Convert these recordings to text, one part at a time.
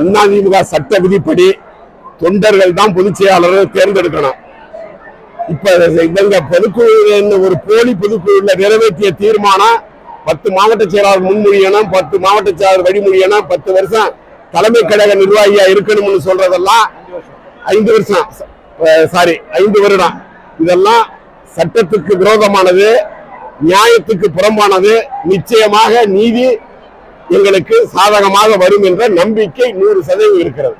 அதிமுக சட்ட விதிப்படி தொண்டர்கள் தான் பொதுச் செயலாளரை தேர்ந்தெடுக்கணும். இப்ப இவங்க பொதுக்குழு ஒரு போலி பொதுக்குழுல நிறைவேற்றிய தீர்மானம் பத்து மாவட்ட செயலாளர் முன்மொழியணும் பத்து மாவட்ட செயலாளர் வழிமொழியணும் பத்து வருஷம் தலைமை கழக நிர்வாகியா இருக்கணும்னு சொல்றதெல்லாம் ஐந்து வருஷம் சாரி ஐந்து வருடம். இதெல்லாம் சட்டத்துக்கு விரோதமானது நியாயத்துக்கு புறம்பானது. நிச்சயமாக நீதி எங்களுக்கு சாதகமாக வரும் என்ற நம்பிக்கை நூறு சதவீதம் இருக்கிறது.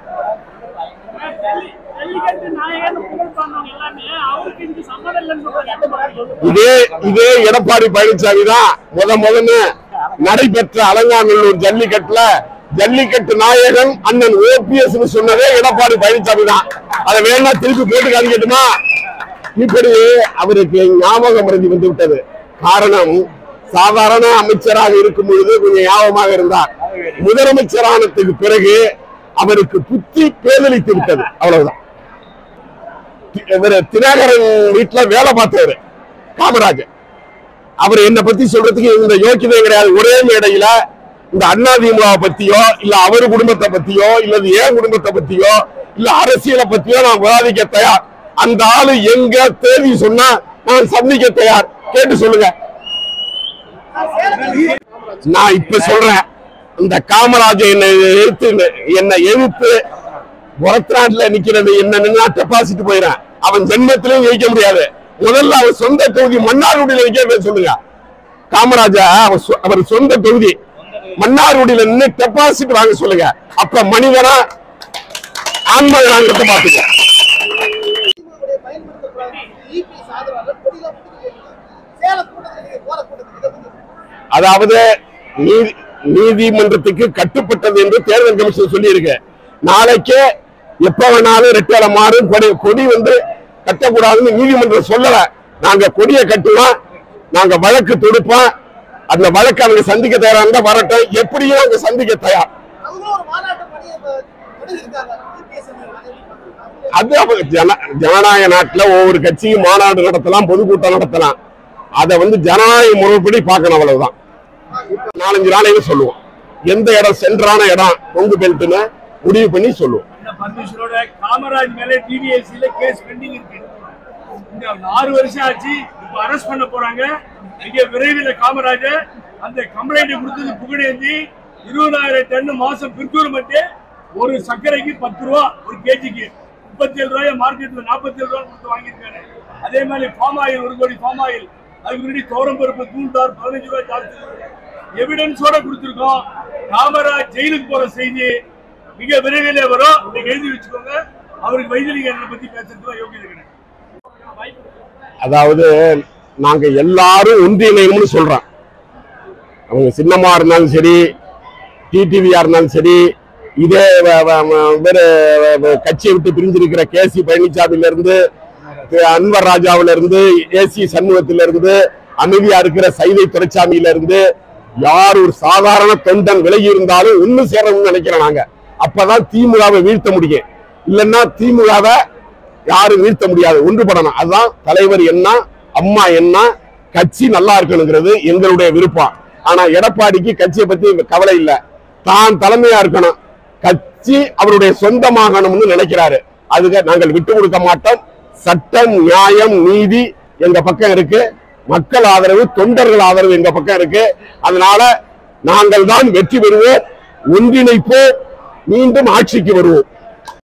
இதே இதே எடப்பாடி பழனிசாமி தான் முத முதன்னு நடைபெற்ற அலங்காநல்லூர் ஜல்லிக்கட்டுல ஜல்லிக்கட்டு நாயகன் அண்ணன் ஓபிஎஸ் சொன்னதே எடப்பாடி பழனிசாமி தான். அதை வேணா திருப்பி போட்டு காமிக்கட்டுமா? இப்படி அவருக்கு ஞாபகம் மருந்தி வந்து விட்டது. காரணம் சாதாரண அமைச்சராக இருக்கும் பொழுது கொஞ்சம் ஞாபகமாக இருந்தார் முதலமைச்சரானதுக்கு பிறகு அவருக்கு புத்தி பேதளித்து விட்டது. அவ்வளவுதான். தினகரன் வீட்டுல வேலை பார்த்தவர் காமராஜர். அவர் என்ன பத்தி சொல்றதுக்கு இந்த யோக்கியதை கிடையாது ஒரே மேடையில இந்த அதிமுக பத்தியோ இல்ல அவர் குடும்பத்தை பத்தியோ இல்லது ஏன் குடும்பத்தை பத்தியோ இல்ல அரசியலை பத்தியோ நான் விவாதிக்க தயார். அந்த ஆளு எங்க தேதி சொன்னா நான் சந்திக்க தயார். கேட்டு சொல்லுங்க. நான் இப்ப சொல்றேன். இந்த காமராஜர் என்னை எதிர்த்து என்னை எதிர்த்து புறத்தாண்டுல நிக்கிறது என்ன டெபாசிட் போயிடறேன். அவன் ஜென்மத்திலையும் ஜெயிக்க முடியாது. முதல்ல அவன் சொந்த தொகுதி மன்னார்குடியில நிக்க சொல்லுங்க. காமராஜா அவர் சொ- அவர் சொந்த தொகுதி மன்னார்குடியில நின்று டெபாசிட் வாங்க சொல்லுங்க. அப்ப மனிதனா ஆன்மகனாங்கிறத பாத்துக்க அதாவது நீதி நீதிமன்றத்துக்கு கட்டுப்பட்டது என்று தேர்தல் கமிஷன் சொல்லி நாளைக்கே எப்ப வேணாலும் ரெட்டலை மாறும். கொடி கொடி வந்து கட்டக்கூடாதுன்னு நீதிமன்றம் சொல்லல. நாங்க கொடியை கட்டுவோம் நாங்க வழக்கு தொடுப்போம். அந்த வழக்கு அவங்க சந்திக்க தயாரா இருந்தா வரட்டும். எப்படியும் அவங்க சந்திக்க தயார். அது ஜன ஜனநாயக நாட்டுல ஒவ்வொரு கட்சியும் மாநாடு நடத்தலாம் பொதுக்கூட்டம் நடத்தலாம். அதை வந்து ஜனநாயக முறைப்படி பார்க்கணும் அவ்வளவுதான். நாலஞ்சு நாளைக்கு சொல்லுவோம். எந்த இடம் சென்றான இடம் கொங்கு பெல்ட்னு முடிவு பண்ணி சொல்லுவோம். இந்த பரமேஸ்வரோட காமராஜ் மேல டிவிஎஸ்சில கேஸ் பெண்டிங் இருக்கு. ஆறு வருஷம் ஆச்சு இப்ப அரெஸ்ட் பண்ண போறாங்க. மிக விரைவில் காமராஜர் அந்த கம்ப்ளைண்ட் கொடுத்தது புகழேந்தி இருபதாயிரம் டன் மாசம் பிற்கூறுமட்டு ஒரு சர்க்கரைக்கு பத்து ரூபா ஒரு கேஜிக்கு முப்பத்தி ஏழு ரூபாய் மார்க்கெட்ல நாற்பத்தி ஏழு ரூபாய் கொடுத்து வாங்கியிருக்காரு. அதே மாதிரி பாம் ஆயில் ஒரு கோடி பாம் ஆயில் அதுக்கு முன்னாடி தோரம் பருப்பு தூண்டார் பதினஞ்சு ரூபாய் ஜாஸ்தி எவிடன்ஸோட கொடுத்துருக்கோம். காமராஜ் ஜெயிலுக்கு போற செய்தி மிக விரைவில் வரும். நீங்க எழுதி வச்சுக்கோங்க. அவருக்கு வைத்தியலிங்கனை பத்தி பேசுறது யோகியதை கிடையாது. அதாவது நாங்க எல்லாரும் ஒன்றிணையணும்னு சொல்றோம். அவங்க சின்னமா இருந்தாலும் சரி டிடிவியா இருந்தாலும் சரி இதே வேற கட்சியை விட்டு பிரிஞ்சிருக்கிற கே சி பழனிசாமியில இருந்து அன்வர் ராஜாவில இருந்து ஏசி சண்முகத்தில இருந்து அமைதியா இருக்கிற சைதை துறைச்சாமியில இருந்து யார் ஒரு சாதாரண தொண்டன் விலகி இருந்தாலும் ஒண்ணு சேரணும்னு நினைக்கிறோம் நாங்க. அப்பதான் திமுகவை வீழ்த்த முடியும். இல்லைன்னா திமுகவை யாரும் வீழ்த்த முடியாது ஒன்றுபடணும். அதுதான் தலைவர் என்ன அம்மா என்ன கட்சி நல்லா இருக்கணுங்கிறது எங்களுடைய விருப்பம். ஆனா எடப்பாடிக்கு கட்சியை பத்தி கவலை இல்ல. தான் தலைமையா இருக்கணும். கட்சி அவருடைய சொந்தமாகணும்னு நினைக்கிறாரு. அதுக்கு நாங்கள் விட்டு கொடுக்க மாட்டோம். சட்டம் நியாயம் நீதி எங்க பக்கம் இருக்கு. மக்கள் ஆதரவு தொண்டர்கள் ஆதரவு எங்க பக்கம் இருக்கு. அதனால நாங்கள் தான் வெற்றி பெறுவோம் ஒன்றிணைப்போம் மீண்டும் ஆட்சிக்கு வருவோம்.